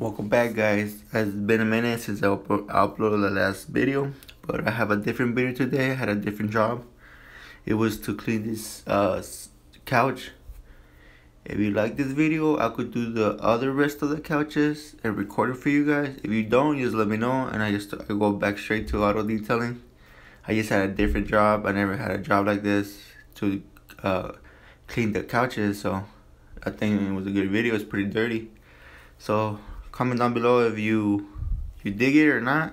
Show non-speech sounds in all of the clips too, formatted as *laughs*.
Welcome back guys. It's been a minute since I uploaded the last video, but I have a different video today. I had a different job. It was to clean this uh, couch. If you like this video, I could do the other rest of the couches and record it for you guys. If you don't, just let me know and I just I go back straight to auto detailing. I just had a different job. I never had a job like this to uh, clean the couches, so I think it was a good video. It's pretty dirty. So comment down below if you if you dig it or not.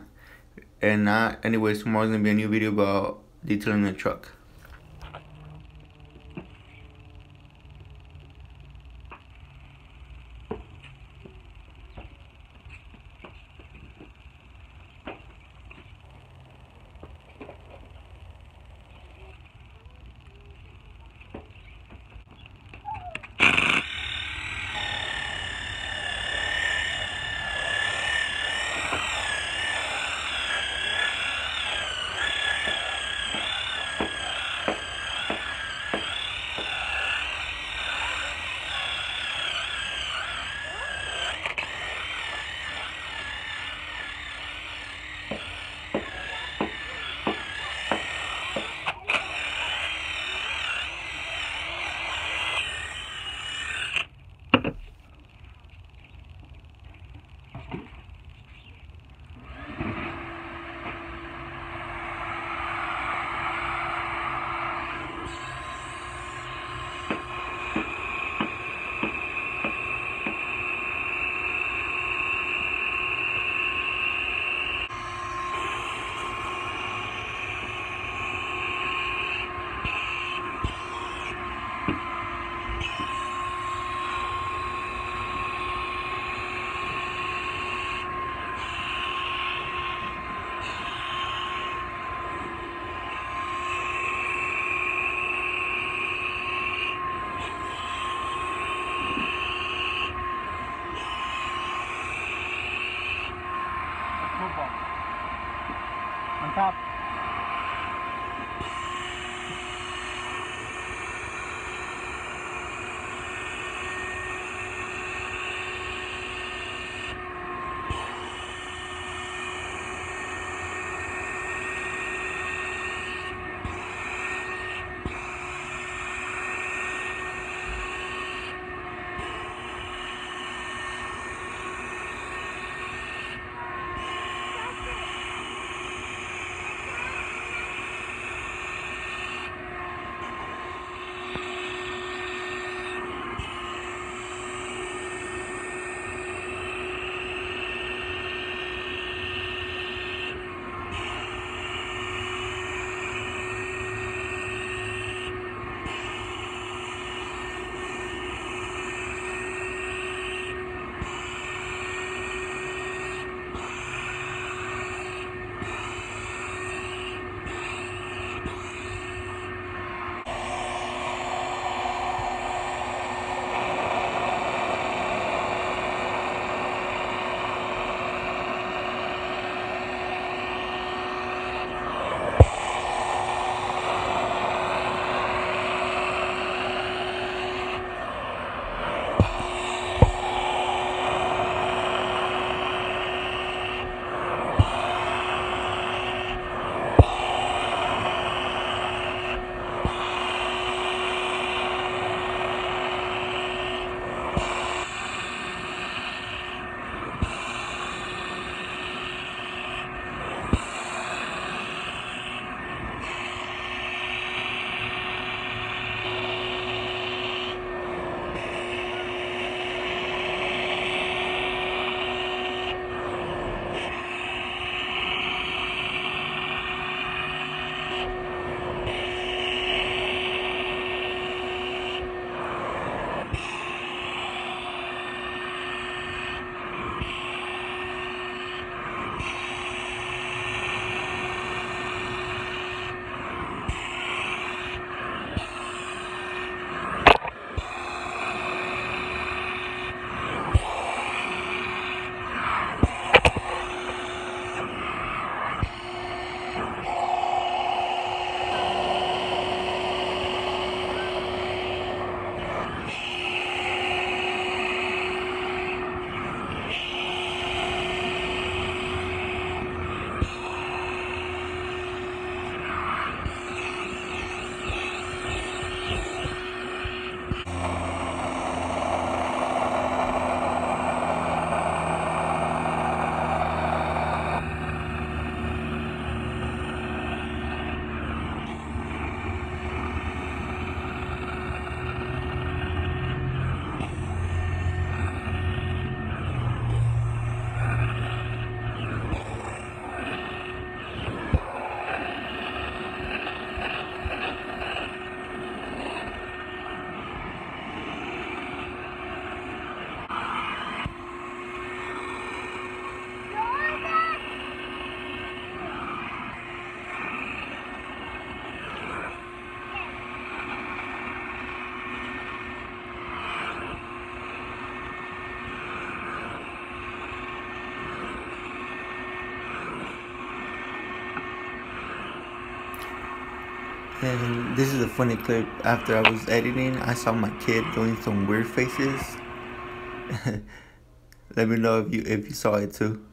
And not anyways, tomorrow's gonna be a new video about detailing the truck. And this is a funny clip. After I was editing, I saw my kid doing some weird faces. *laughs* Let me know if you if you saw it too.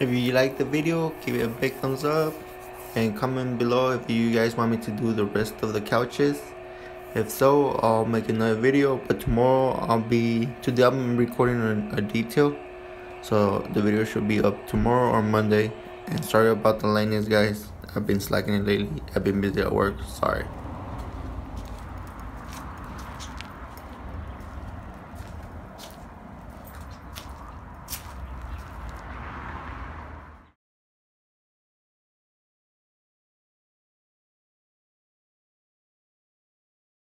If you like the video give it a big thumbs up. And comment below if you guys want me to do the rest of the couches. If so I'll make another video. But tomorrow I'll be today I'm recording a, a detail. So the video should be up tomorrow or Monday. And sorry about the lateness guys. I've been slacking lately. I've been busy at work. Sorry